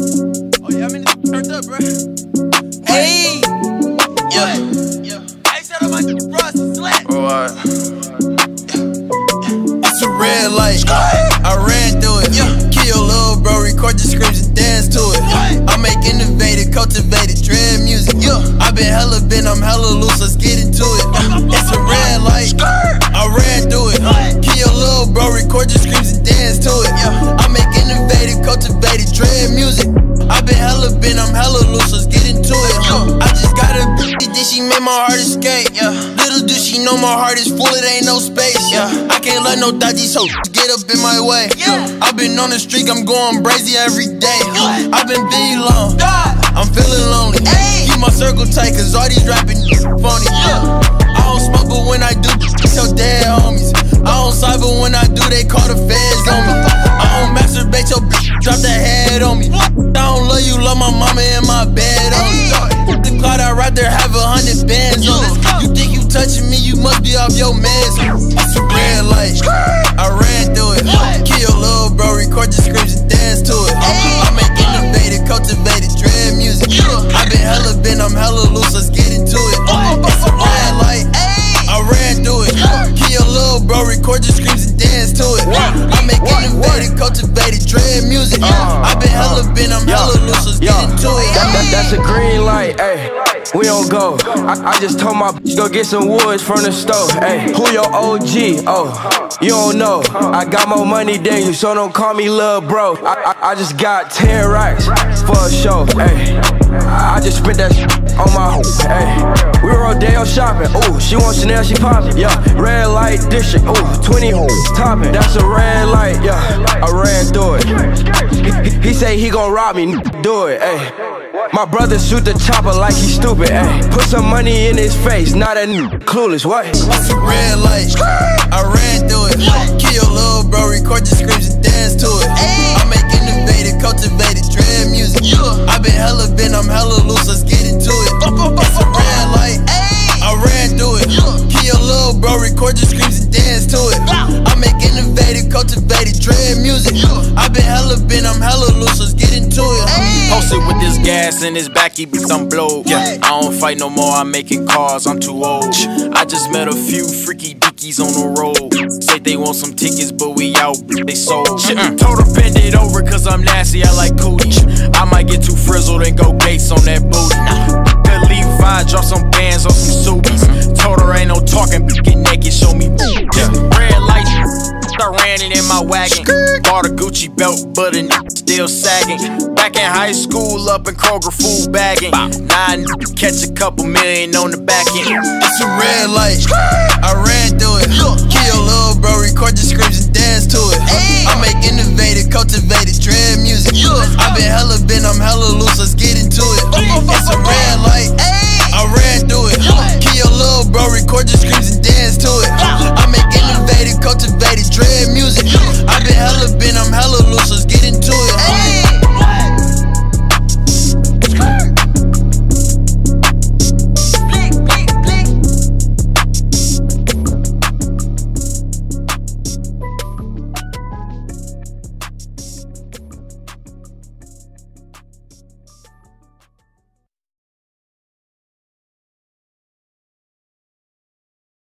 Oh yeah, I mean it's turned up, bro. Hey, Yeah, yeah. Hey, shout out my bros, Slack. Alright. It's a red light. I ran through it. Yeah. Kill little bro, record the screams and dance to it. I make innovative, cultivated dread music. Yeah. I been hella been, I'm hella loose, my heart escape. Yeah. Little do she know my heart is full, it ain't no space. Yeah. I can't let no dodgy so get up in my way. Yeah. I've been on the street, I'm going brazy every day. I've been big long. I'm feeling lonely. Keep my circle tight, cause all these rapping phony. I don't smoke, but when I do, so dead homies. I don't but when I do, they call the feds on me. I don't masturbate, your bitch, drop that head on me. I don't love you, love my mama in my bed on me. Right there have a hundred bands on. You think you touching me, you must be off your meds. It's a red light. I ran through it. That, that, that's a green light, ayy. We don't go. I, I just told my bitch go get some woods from the stove, ayy. Who your OG? Oh, you don't know. I got more money than you, so don't call me lil' bro. I, I, I just got 10 racks for a show, ayy. I just spent that on my hoe, ayy. We were Rodeo shopping, ooh, she wants Chanel, she poppin', yeah. Red light district, ooh, 20 topping. That's a red light, yeah. I ran through it. He, he say he gon' rob me, do it, ayy. My brother shoot the chopper like he stupid, ayy. Put some money in his face, not a n- clueless, what? It's a red light. I ran through it. Kill little bro, record your screams and dance to it. I make innovative, cultivated dread music. I been hella been, I'm hella loose, let's get into it. It's a red light. I ran through it. Kill little bro, record your screams and dance to it. I cultivated dread music. I been hella been, I'm hella loose, let's get into it. Posted with this gas in his back, he be thumb blow. Yeah, I don't fight no more, I'm making cars, I'm too old. I just met a few freaky dickies on the road. Say they want some tickets, but we out, they sold. Mm. Told her bend it over, cause I'm nasty, I like cooties. I might get too frizzled and go gates on that booty. Good Levi, drop some bands on some subies. Told her ain't no talking, get naked, show me. Yeah. I ran it in my wagon. Bought a Gucci belt, but it still sagging. Back in high school, up in Kroger, food bagging. Nine catch a couple million on the back end. It's a red light. I ran through it. Kill little bro, record the scripts and dance to it. I make innovative, cultivated dread music. i been hella bent, I'm hella loose. Let's get into it. It's a red light. I ran through it. Kill little bro, record the screams and dance.